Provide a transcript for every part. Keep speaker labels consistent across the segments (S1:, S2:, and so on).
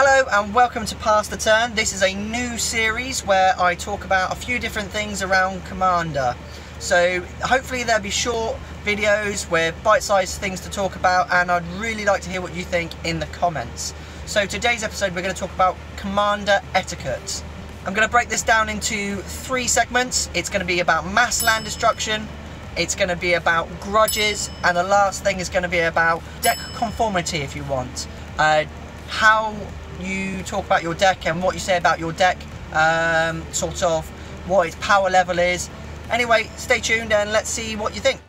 S1: Hello and welcome to Pass the Turn. This is a new series where I talk about a few different things around Commander. So hopefully there'll be short videos with bite-sized things to talk about and I'd really like to hear what you think in the comments. So today's episode we're going to talk about Commander etiquette. I'm going to break this down into three segments. It's going to be about mass land destruction, it's going to be about grudges, and the last thing is going to be about deck conformity if you want. Uh, how you talk about your deck and what you say about your deck, um, sort of what its power level is. Anyway, stay tuned and let's see what you think.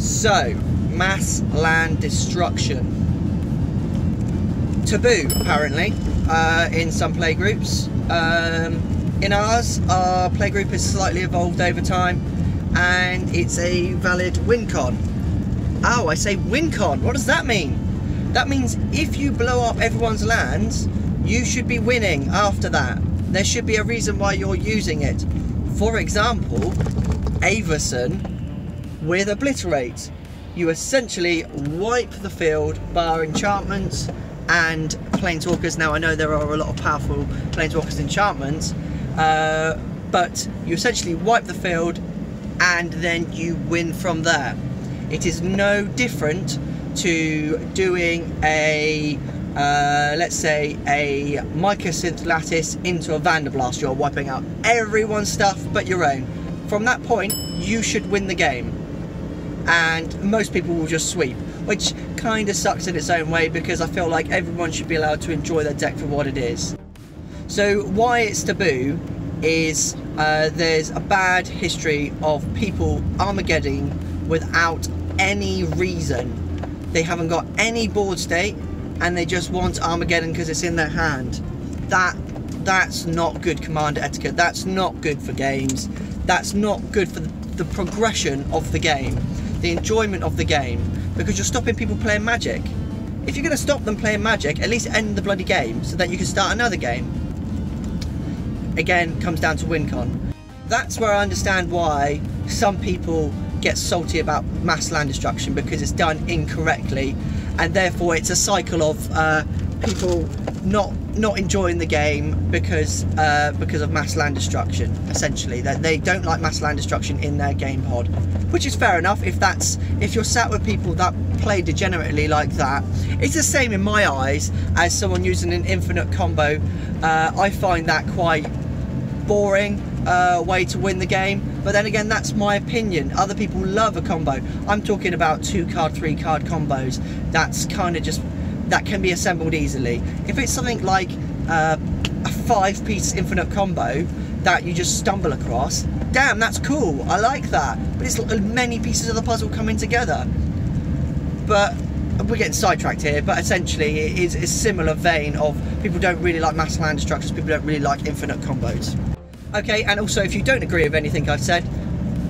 S1: So, mass land destruction. Taboo, apparently, uh, in some playgroups. Um, in ours, our playgroup is slightly evolved over time and it's a valid win con. Oh, I say win con. What does that mean? That means if you blow up everyone's lands, you should be winning after that. There should be a reason why you're using it. For example, Avacyn with Obliterate. You essentially wipe the field bar enchantments and planeswalkers. Now I know there are a lot of powerful planeswalkers enchantments, uh, but you essentially wipe the field and then you win from there. It is no different to doing a, uh, let's say, a Mycosynth Lattice into a Vandalblast. You're wiping out everyone's stuff but your own. From that point, you should win the game. And most people will just sweep, which kind of sucks in its own way because I feel like everyone should be allowed to enjoy their deck for what it is. So why it's taboo is uh, there's a bad history of people Armageddon without any reason. They haven't got any board state and they just want Armageddon because it's in their hand. That that's not good commander etiquette. That's not good for games. That's not good for the, progression of the game, the enjoyment of the game, because you're stopping people playing Magic. If you're going to stop them playing Magic, at least end the bloody game so that you can start another game. Again, comes down to WinCon. That's where I understand why some people get salty about mass land destruction because it's done incorrectly. And therefore it's a cycle of uh, people not not enjoying the game because uh, because of mass land destruction essentially. That they don't like mass land destruction in their game pod which is fair enough. If that's if you're sat with people that play degenerately like that it's the same in my eyes as someone using an infinite combo. Uh, I find that quite boring uh, way to win the game. But then again, that's my opinion. Other people love a combo. I'm talking about two card, three card combos. That's kind of just, that can be assembled easily. If it's something like uh, a five piece infinite combo that you just stumble across, damn, that's cool. I like that. But it's many pieces of the puzzle coming together. But we're getting sidetracked here, but essentially it is a similar vein of people don't really like mass land destructions, people don't really like infinite combos. Okay, and also if you don't agree with anything I've said,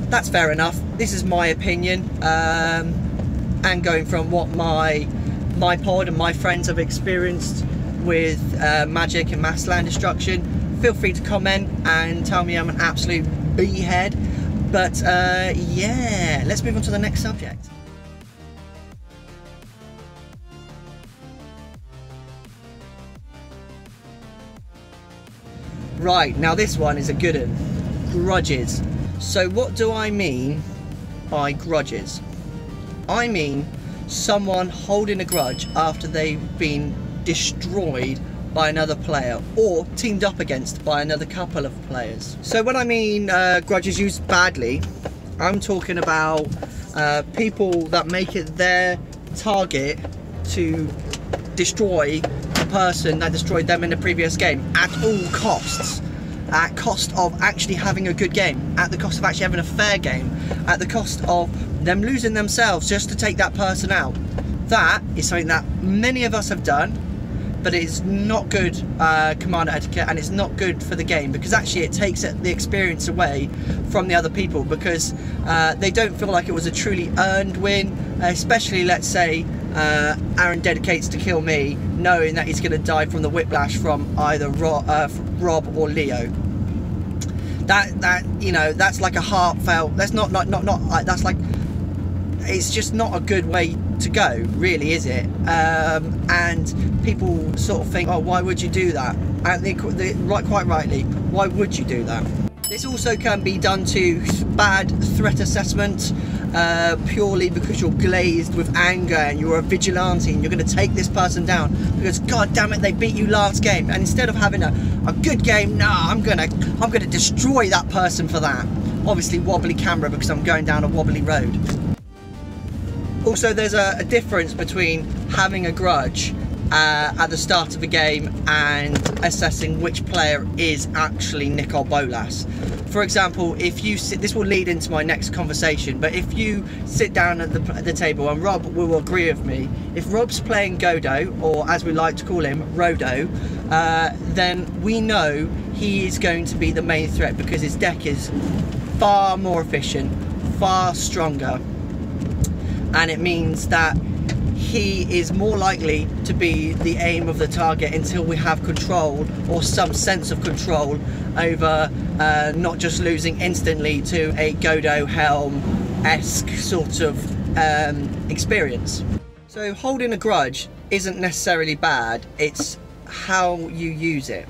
S1: that's fair enough. This is my opinion, um, and going from what my my pod and my friends have experienced with uh, magic and mass land destruction. Feel free to comment and tell me I'm an absolute b-head. But uh, yeah, let's move on to the next subject. Right, now this one is a good one. Grudges. So what do I mean by grudges? I mean someone holding a grudge after they've been destroyed by another player or teamed up against by another couple of players. So when I mean uh, grudges used badly, I'm talking about uh, people that make it their target to destroy person that destroyed them in the previous game at all costs. At cost of actually having a good game. At the cost of actually having a fair game. At the cost of them losing themselves just to take that person out. That is something that many of us have done but it's not good uh, commander etiquette and it's not good for the game because actually it takes the experience away from the other people because uh, they don't feel like it was a truly earned win especially let's say uh, Aaron dedicates to kill me, knowing that he's going to die from the whiplash from either Rob, uh, Rob or Leo. That that you know that's like a heartfelt. That's not not not not. That's like it's just not a good way to go, really, is it? Um, and people sort of think, oh, why would you do that? And they, they right, quite rightly, why would you do that? This also can be done to bad threat assessment, uh, purely because you're glazed with anger and you're a vigilante and you're going to take this person down because god damn it they beat you last game. And instead of having a, a good game nah I'm gonna I'm gonna destroy that person for that. Obviously wobbly camera because I'm going down a wobbly road. Also there's a, a difference between having a grudge uh, at the start of a game and assessing which player is actually Nicol Bolas. For example, if you sit, this will lead into my next conversation, but if you sit down at the, at the table, and Rob will agree with me, if Rob's playing Godo, or as we like to call him, Rodo, uh, then we know he is going to be the main threat because his deck is far more efficient, far stronger, and it means that he is more likely to be the aim of the target until we have control or some sense of control over uh, not just losing instantly to a Godo Helm-esque sort of um, experience. So holding a grudge isn't necessarily bad, it's how you use it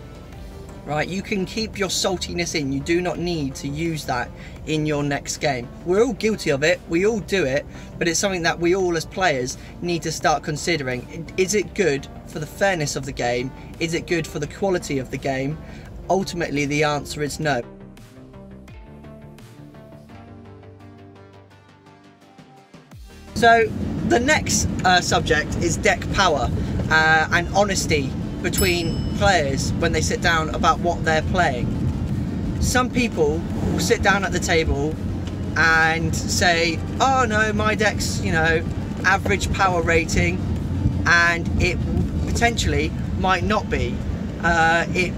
S1: right? You can keep your saltiness in. You do not need to use that in your next game. We're all guilty of it. We all do it, but it's something that we all as players need to start considering. Is it good for the fairness of the game? Is it good for the quality of the game? Ultimately, the answer is no. So the next uh, subject is deck power uh, and honesty between players when they sit down about what they're playing. Some people will sit down at the table and say, oh no, my deck's, you know, average power rating, and it potentially might not be. Uh, it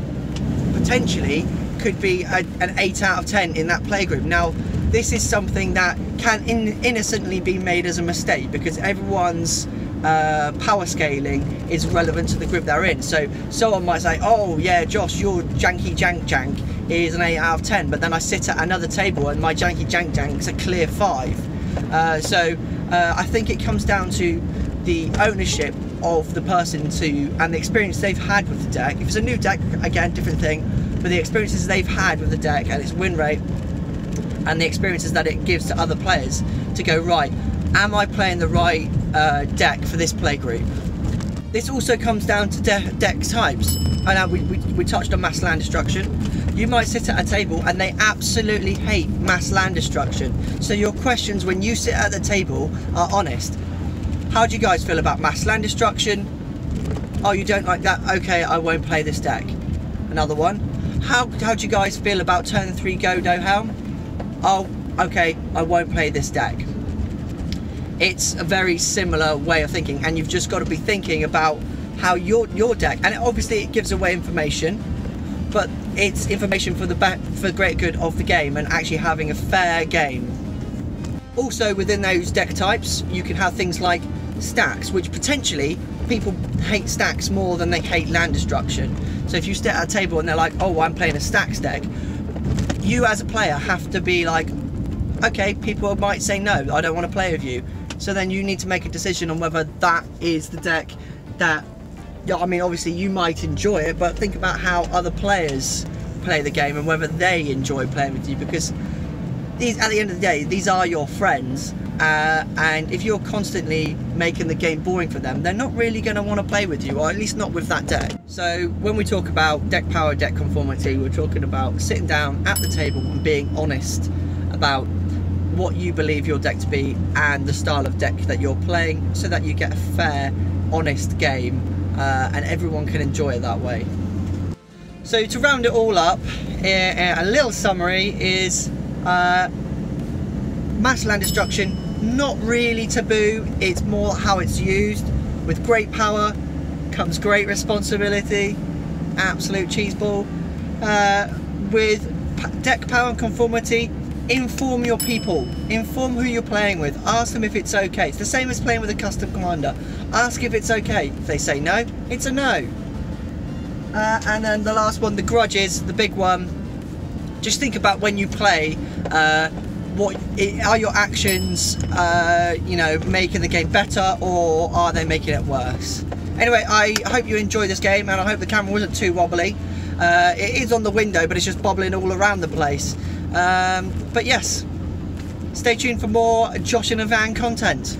S1: potentially could be a, an 8 out of 10 in that playgroup. Now, this is something that can in, innocently be made as a mistake because everyone's uh, power scaling is relevant to the group they're in. So someone might say, oh yeah, Josh, your janky jank jank is an 8 out of 10, but then I sit at another table and my janky jank jank's a clear 5. Uh, so uh, I think it comes down to the ownership of the person to and the experience they've had with the deck. If it's a new deck, again, different thing, but the experiences they've had with the deck and its win rate and the experiences that it gives to other players to go, right, am I playing the right uh, deck for this playgroup? This also comes down to de deck types. I know we, we, we touched on mass land destruction. You might sit at a table and they absolutely hate mass land destruction. So your questions when you sit at the table are honest. How do you guys feel about mass land destruction? Oh, you don't like that? Okay, I won't play this deck. Another one. How, how do you guys feel about turn 3 Godo Helm? Oh, okay, I won't play this deck it's a very similar way of thinking and you've just got to be thinking about how your your deck and obviously it gives away information but it's information for the for the great good of the game and actually having a fair game. Also within those deck types you can have things like stacks which potentially people hate stacks more than they hate land destruction. So if you sit at a table and they're like oh I'm playing a stacks deck you as a player have to be like okay people might say no I don't want to play with you so then you need to make a decision on whether that is the deck that, yeah, I mean, obviously you might enjoy it, but think about how other players play the game and whether they enjoy playing with you because these, at the end of the day, these are your friends. Uh, and if you're constantly making the game boring for them, they're not really going to want to play with you, or at least not with that deck. So when we talk about deck power, deck conformity, we're talking about sitting down at the table and being honest about what you believe your deck to be and the style of deck that you're playing so that you get a fair, honest game uh, and everyone can enjoy it that way. So to round it all up, a little summary is uh, mass land destruction, not really taboo, it's more how it's used. With great power comes great responsibility, absolute cheeseball. Uh, with deck power and conformity, inform your people, inform who you're playing with, ask them if it's okay. It's the same as playing with a custom commander. Ask if it's okay. If they say no, it's a no. Uh, and then the last one, the grudges, the big one. Just think about when you play, uh, what are your actions, uh, you know, making the game better or are they making it worse? Anyway, I hope you enjoy this game and I hope the camera wasn't too wobbly. Uh, it is on the window, but it's just bobbling all around the place. Um, but yes, stay tuned for more Josh in a Van content.